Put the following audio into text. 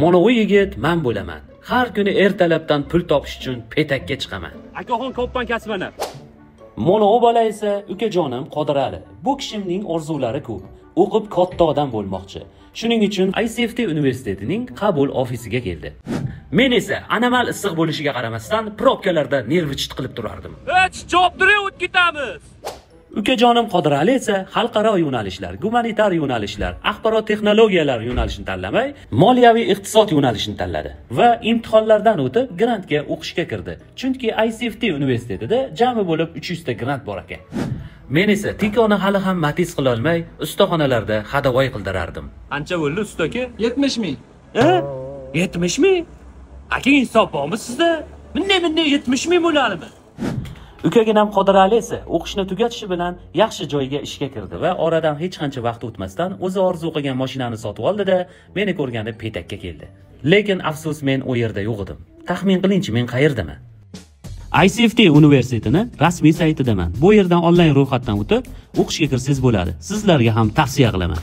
u yigit man bo'laman. Har kuni ertalabdan pul topish uchun petakka chiqaman. Akaxon koppan kasbana mana u bola esa ukajonim qodirali bu kishimning orzulari ko'p o'qib katta odam bo'lmoqchi. Shuning uchun icft universitetining qabul ofisiga keldi. Men esa anomal issiq bo'lishiga qaramasdan probkalarda nervi chit qilib turardim. Hech javob turing o'tib ketamiz ukajonim qodirali esa xalqaro yo'nalishlar gumanitar yo'nalishlar axborot texnologiyalari yo'nalishini tanlamay moliyaviy iqtisod yo'nalishini tanladi va imtihonlardan o'tib grantga o'qishga kirdi. Chunki icft universitetida jami bo'lib 300 ta grant bor ekan. Men esa tikoni hali ham matiz qilolmay ustaxonalarda hadavoy qildirardim. Qancha bo'ldi usta aka yetmish ming. E yetmish ming? Aka insof bormi sizda? Bunday bunday yetmish ming bo'ladimi ukaginam qodirali esa o'qishni tugatishi bilan yaxshi joyga ishga kirdi va oradan hech qancha vaqt o'tmasdan o'zi orzu qilgan mashinani sotib oldida meni ko'rganda petakka keldi. Lekin afsus men u yerda yo'q edim. Taxmin qilingchi men qayerdaman? Icft universitetini rasmiy saytidaman. Bu yerdan onlayn ro'yxatdan o'tib o'qishga kirsangiz bo'ladi. Sizlarga ham tavsiya qilaman.